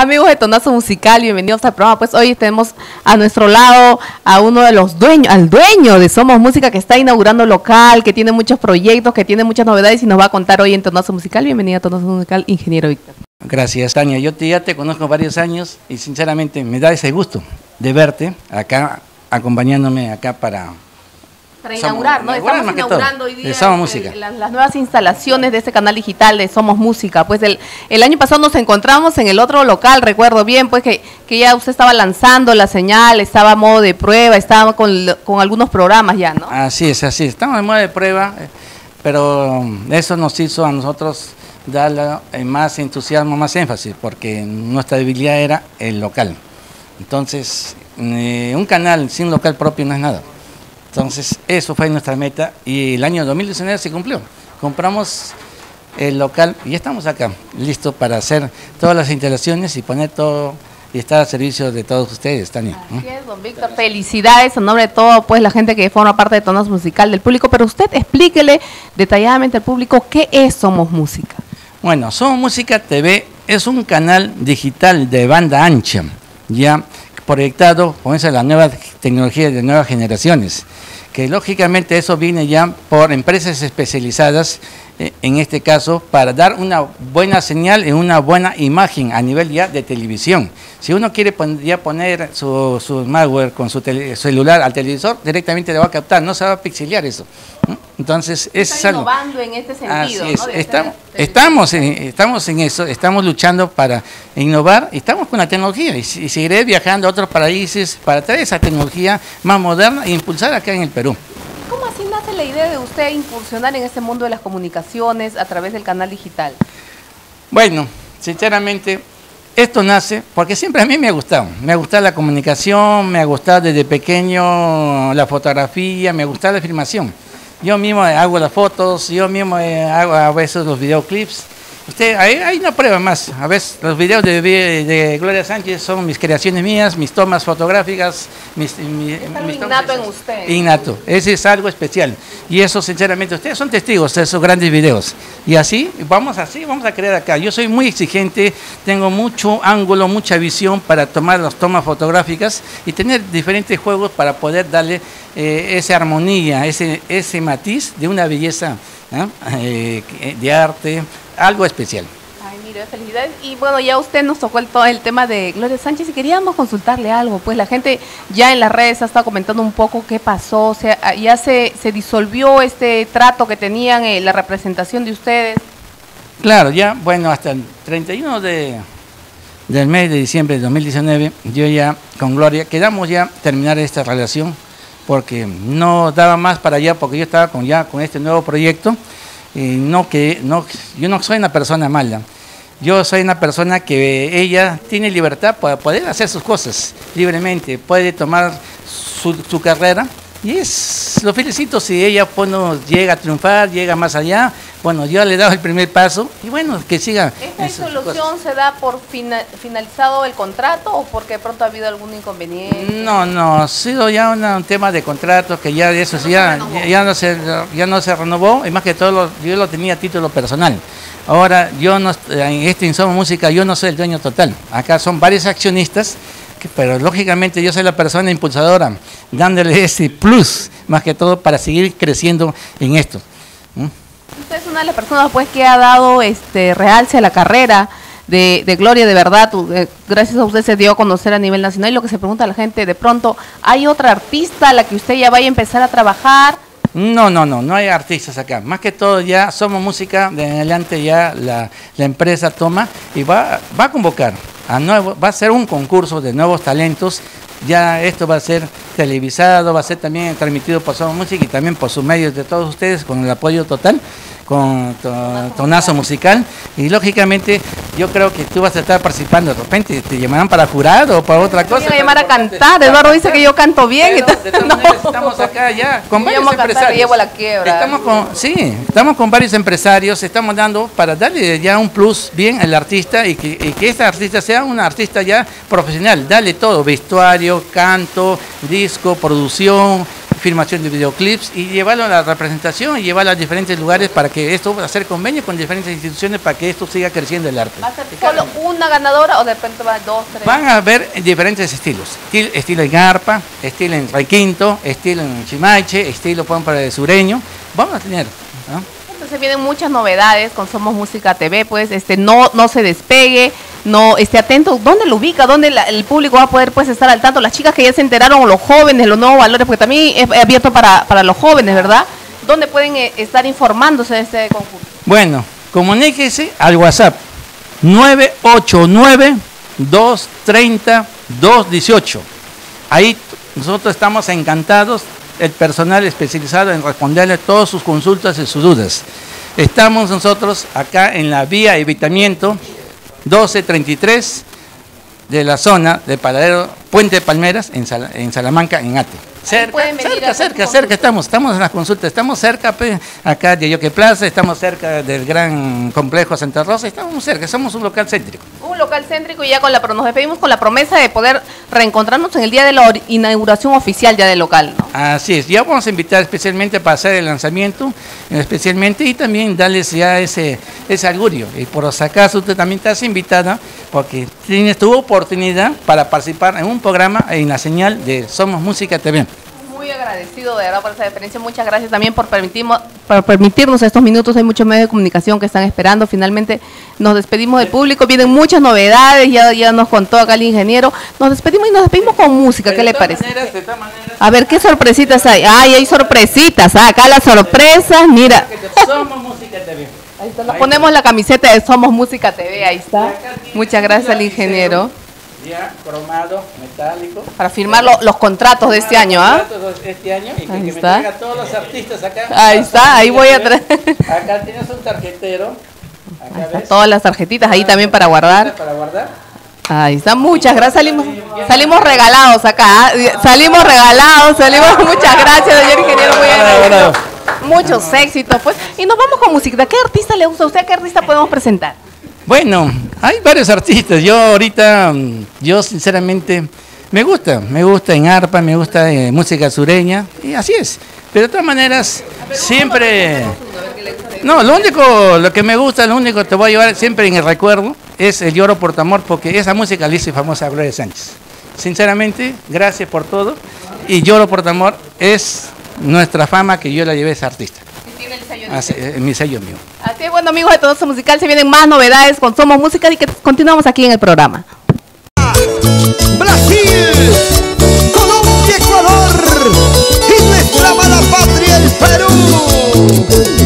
Amigos de Tonazo Musical, bienvenidos al programa. Pues hoy tenemos a nuestro lado a uno de los dueños, al dueño de Somos Música que está inaugurando local, que tiene muchos proyectos, que tiene muchas novedades y nos va a contar hoy en Tonazo Musical. Bienvenido a Tonazo Musical, ingeniero Víctor. Gracias, Tania. Yo ya te conozco varios años y sinceramente me da ese gusto de verte acá, acompañándome acá para para inaugurar, ¿no? Estamos inaugurando hoy día Somos las, nuevas instalaciones de este canal digital de Somos Música. Pues el, el año pasado nos encontramos en el otro local, recuerdo bien, pues que, que ya usted estaba lanzando la señal, estaba a modo de prueba, estaba con, con algunos programas ya, ¿no? Así es, así es. Estamos en modo de prueba, eh, pero eso nos hizo a nosotros darle eh, más entusiasmo, más énfasis, porque nuestra debilidad era el local. Entonces, eh, un canal sin local propio no es nada. Entonces, eso fue nuestra meta y el año 2019 se cumplió. Compramos el local y estamos acá, listos para hacer todas las instalaciones y poner todo y estar al servicio de todos ustedes, Tania. Así es, don Víctor. Felicidades en nombre de todo, pues la gente que forma parte de Tonos Musical del público, pero usted explíquele detalladamente al público qué es Somos Música. Bueno, Somos Música TV es un canal digital de banda ancha, ya proyectado con esa la nueva tecnología de nuevas generaciones, que lógicamente eso viene ya por empresas especializadas, en este caso, para dar una buena señal y una buena imagen a nivel ya de televisión. Si uno quiere ya poner su, su malware con su celular al televisor, directamente le va a captar, no se va a pixelear eso. Entonces, es algo. innovando en este sentido. estamos, estamos, en, estamos en eso, estamos luchando para innovar, estamos con la tecnología y, seguiré viajando a otros países para traer esa tecnología más moderna e impulsar acá en el Perú. ¿Cómo así nace la idea de usted incursionar en este mundo de las comunicaciones a través del canal digital? Bueno, sinceramente, esto nace porque siempre a mí me ha gustado. Me ha gustado la comunicación, me ha gustado desde pequeño la fotografía, me ha gustado la filmación. Yo mismo hago las fotos, yo mismo eh, hago a veces los videoclips. Usted, hay, una prueba más. A veces los videos de, Gloria Sánchez son mis creaciones mías, mis tomas fotográficas. Mis, innato en usted. Innato. Ese es algo especial. Y eso, sinceramente, ustedes son testigos de esos grandes videos. Y así, vamos así, vamos a crear acá. Yo soy muy exigente, tengo mucho ángulo, mucha visión para tomar las tomas fotográficas y tener diferentes juegos para poder darle eh, esa armonía, ese, ese matiz de una belleza eh, de arte, algo especial. Ay, mire, felicidades. Y bueno, ya usted nos tocó el, todo el tema de Gloria Sánchez y queríamos consultarle algo. Pues la gente ya en las redes ha estado comentando un poco qué pasó. O sea, ah, ya se, se disolvió este trato que tenían, eh, la representación de ustedes. Claro, ya, bueno, hasta el 31 de, del mes de diciembre de 2019, yo ya con Gloria quedamos ya terminar esta relación porque no daba más para allá porque yo estaba con ya con este nuevo proyecto y no que no yo no soy una persona mala. Yo soy una persona que ella tiene libertad para poder hacer sus cosas libremente puede tomar su, su carrera y es, lo felicito si ella bueno, llega a triunfar, llega más allá. Bueno, yo le he dado el primer paso y bueno, que siga. ¿Esta solución se da por finalizado el contrato o porque pronto ha habido algún inconveniente? No, no, ha sido ya un tema de contrato que ya de eso ya, ya, no se, ya no se renovó y más que todo yo lo tenía a título personal. Ahora, yo no, en este Insomo Música yo no soy el dueño total. Acá son varios accionistas pero lógicamente yo soy la persona impulsadora, dándole ese plus, más que todo, para seguir creciendo en esto. Usted es una de las personas pues que ha dado este realce a la carrera de, Gloria, de verdad, eh, gracias a usted se dio a conocer a nivel nacional y lo que se pregunta a la gente, de pronto, ¿hay otra artista a la que usted ya vaya a empezar a trabajar? No, no, no, no hay artistas acá. Más que todo ya somos música, de adelante ya la, empresa toma y va, va a convocar a nuevo, va a ser un concurso de nuevos talentos. Ya esto va a ser televisado, va a ser también transmitido por Somos Música y también por sus medios de todos ustedes con el apoyo total con tonazo musical. Y lógicamente yo creo que tú vas a estar participando. De repente te llamarán para jurado o para otra cosa me llamar a cantar. Eduardo dice que yo canto bien estamos acá ya con varios empresarios. la quiebra. estamos con sí estamos con varios empresarios. Estamos dando para darle ya un plus bien al artista y que, y que este artista sea un artista ya profesional. Dale todo vestuario canto disco producción filmación de videoclips y llevarlo a la representación y llevarlo a diferentes lugares para que esto hacer convenio con diferentes instituciones para que esto siga creciendo el arte. ¿Va a ser solo una ganadora o de repente va dos, tres? Van a ver diferentes estilos. Estilo, estilo en arpa, estilo en requinto, estilo en chimache, estilo para el sureño. Vamos a tener. Entonces vienen muchas novedades con Somos Música TV, pues este no no se despegue, no esté atento, ¿dónde lo ubica? ¿Dónde el público va a poder pues estar al tanto? Las chicas que ya se enteraron, los jóvenes, los nuevos valores, porque también es abierto para, para los jóvenes, ¿verdad? ¿Dónde pueden eh, estar informándose de este concurso? Bueno, comuníquese al WhatsApp 989-230-218. Ahí nosotros estamos encantados, el personal especializado en responderle todas sus consultas y sus dudas. Estamos nosotros acá en la vía evitamiento 1233 de la zona de Paladero Puente Palmeras en, en Salamanca, en Ate. Cerca, cerca, cerca, cerca estamos, estamos en las consultas, estamos cerca acá de Yoque Plaza, estamos cerca del gran complejo Santa Rosa, estamos cerca, somos un local céntrico. Un local céntrico y ya con la nos despedimos con la promesa de poder reencontrarnos en el día de la inauguración oficial ya del local. Así es, ya vamos a invitar especialmente para hacer el lanzamiento, especialmente y también darles ya ese, ese augurio. Y por si acaso usted también está invitada porque tienes tu oportunidad para participar en un programa en la señal de Somos Música TV agradecido de verdad por esa experiencia. Muchas gracias también por, permitirnos, por permitirnos estos minutos. Hay muchos medios de comunicación que están esperando. Finalmente nos despedimos del público. Vienen muchas novedades. Ya, ya nos contó acá el ingeniero. Nos despedimos y nos despedimos con música. ¿Qué le parece? A ver, ¿qué sorpresitas hay? Ay, hay sorpresitas. Ah, acá las sorpresas. Mira. Somos Música TV. Ahí está, nos ponemos la camiseta de Somos Música TV. Ahí está. Muchas gracias al ingeniero ya cromado, metálico. Para firmar los contratos de este año, ¿ah? este año y que, ahí está. me todos los artistas acá. Ahí está, ahí voy a traer. Acá tienes un tarjetero. Acá todas las tarjetitas ahí también para guardar. Para guardar. Ahí está, muchas gracias. Salimos, salimos regalados acá. ¿ah? Salimos regalados, salimos. Muchas gracias, señor ingeniero. Muy agradecido. Muchos éxitos, pues. Y nos vamos con música. ¿Qué artista le gusta a usted? ¿Qué artista podemos presentar? Bueno, hay varios artistas. Yo ahorita, mm, yo sinceramente, me gusta, me gusta en arpa, me gusta en música sureña, y así es. Pero de todas maneras, siempre... No, lo único, lo que me gusta, lo único que te voy a llevar siempre en el recuerdo es el lloro por tu amor, porque esa música le hice famosa Gloria Sánchez. Sinceramente, gracias por todo. Y lloro por tu amor es nuestra fama que yo la llevé a esa artista. Así, ah, mi sello mío. Así es, bueno amigos de Todo Musical, se vienen más novedades con Somos Música y que continuamos aquí en el programa. Brasil, Colombia, Ecuador y nuestra mala patria, el Perú.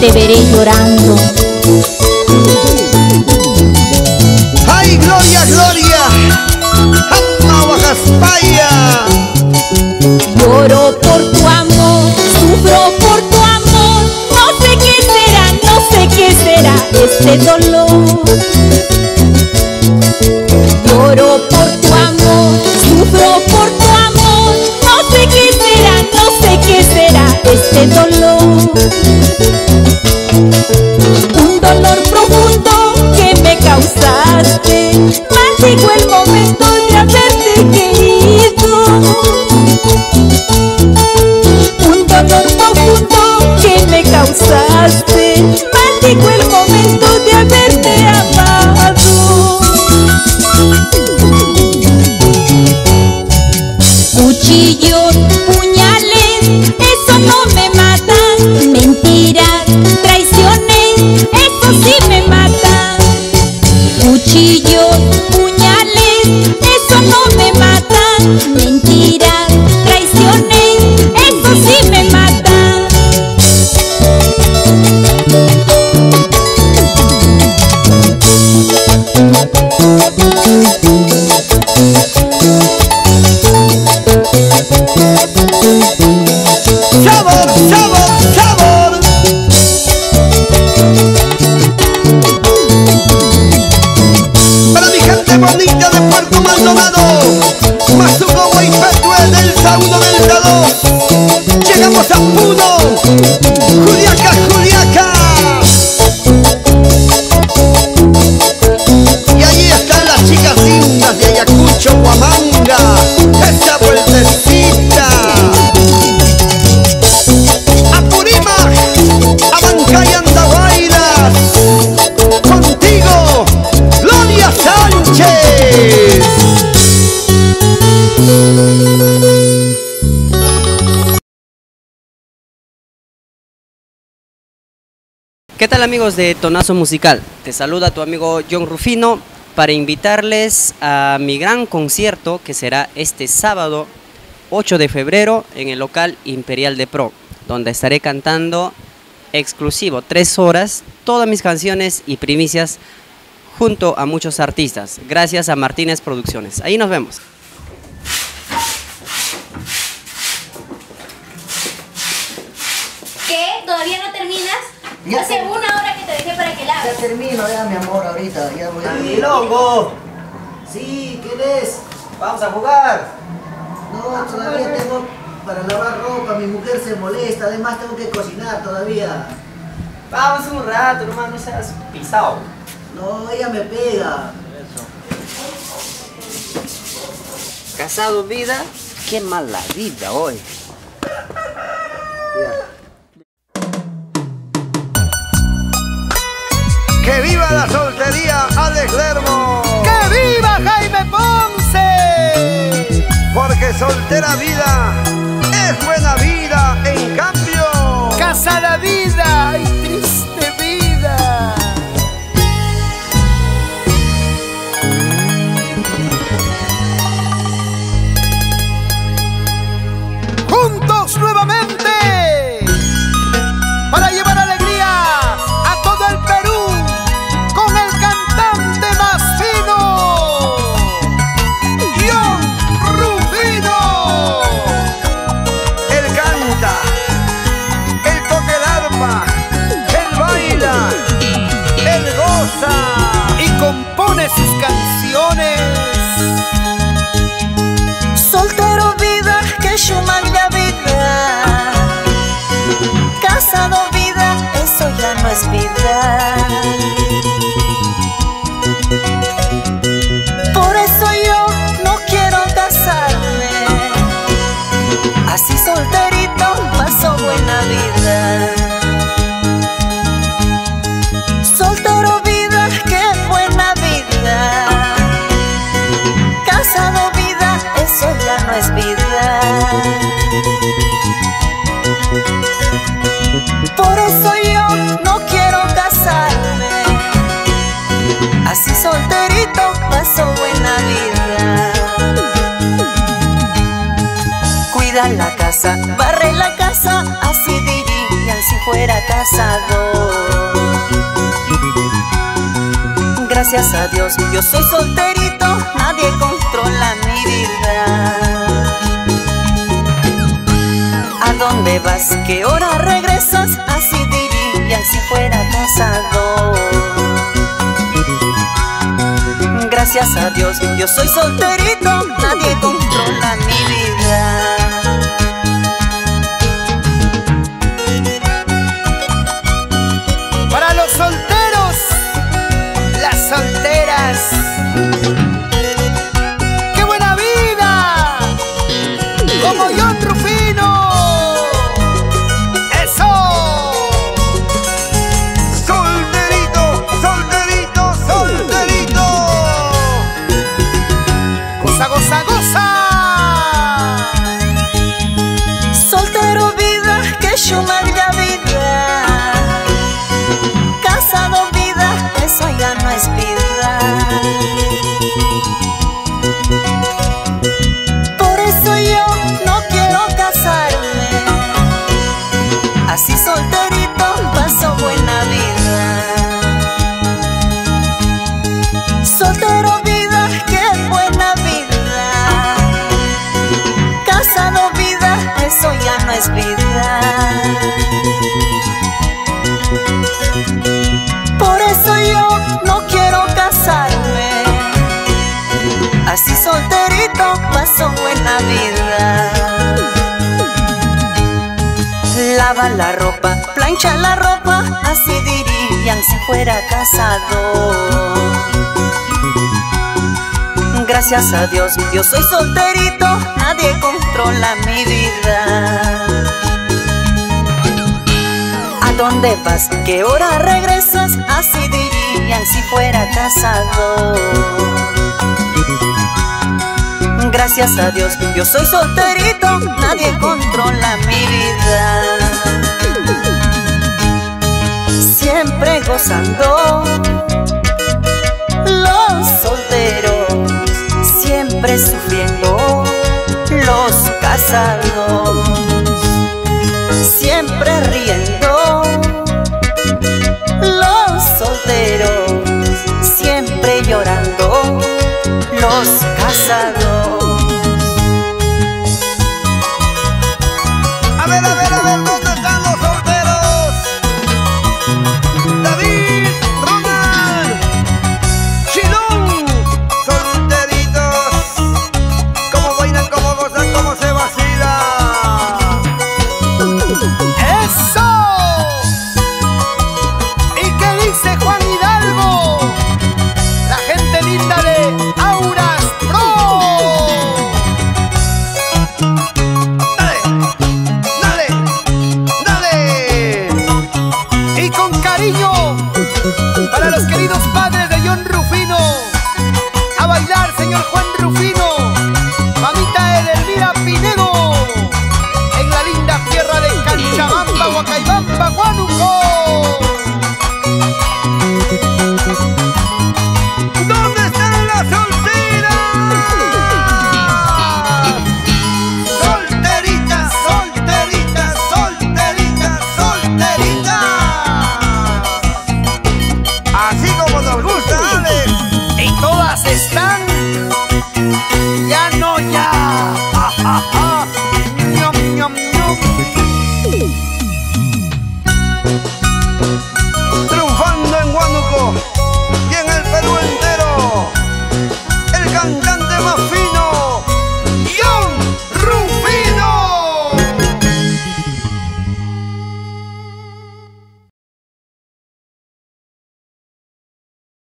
Te veré llorando. ¡Ay, gloria, gloria! Bajaspaya! Lloro por tu amor, sufro por tu amor. No sé qué será, no sé qué será este dolor. Lloro por tu amor, sufro por tu amor. No sé qué será, no sé qué será este dolor. Profundo que mentira, What's up, fools? ¿Qué tal amigos de Tonazo Musical? Te saluda tu amigo John Rufino para invitarles a mi gran concierto que será este sábado 8 de febrero en el local Imperial de Pro, donde estaré cantando exclusivo tres horas todas mis canciones y primicias junto a muchos artistas, gracias a Martínez Producciones. Ahí nos vemos. ¿Qué? ¿Todavía no terminas? Ya Hace una hora que te dejé para que Ya laves. termino ya, mi amor, ahorita. Ya voy a... ¡Milongo! Sí, ¿quién es? Vamos a jugar. No, todavía tengo para lavar ropa, mi mujer se molesta, además tengo que cocinar todavía. Vamos un rato, nomás no seas pisado. No, ella me pega. Casado vida, qué mala vida hoy. Que viva la soltería, Alex Lermo. ¡Que viva Jaime Ponce! Porque soltera vida es buena vida, en cambio. Casada vida Soltero vida, qué buena vida. Casado vida, eso ya no es vida. Por eso yo no quiero casarme. Así solterito paso buena vida. Cuida la casa, barre la casa, fuera casado. Gracias a Dios, yo soy solterito, nadie controla mi vida. ¿A dónde vas? ¿Qué hora regresas? Así dirían si fuera casado. Gracias a Dios, yo soy solterito, nadie controla mi vida. Solteras. ¡Qué Por eso yo no quiero casarme, así solterito paso buena vida. Lava la ropa, plancha la ropa, así dirían si fuera casado gracias a Dios, yo soy solterito, nadie controla mi vida. ¿A dónde vas? ¿Qué hora regresas? Así dirían si fuera casado. Gracias a Dios, yo soy solterito, nadie controla mi vida. Siempre gozando, los solteros, siempre sufriendo, los casados, siempre riendo, siempre llorando, los casados. A ver, a ver, a ver, carterita.